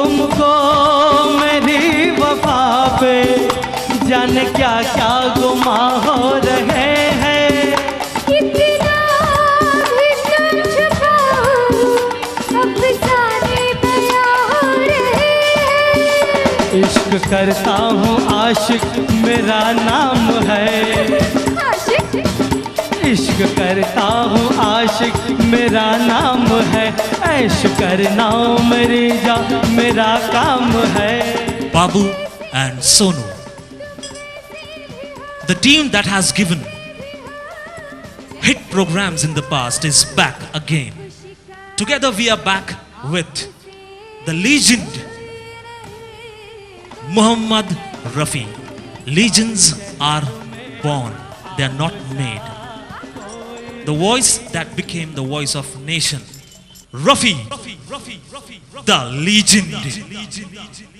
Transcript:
तुमको मेरी वफा पे। जाने क्या क्या गुमा हो रहे हैं। कितना हो हैं। इश्क करता हूँ आशिक मेरा नाम है। इश्क करता हूँ आशिक मेरा नाम है। ऐश करना मेरी जा मेरा काम है Babu and Sonu. The team that has given hit programs in the past is back again. Together we are back with the legend Muhammad Rafi. Legends are born, they are not made. The voice that became the voice of nation. Rafi, the legend.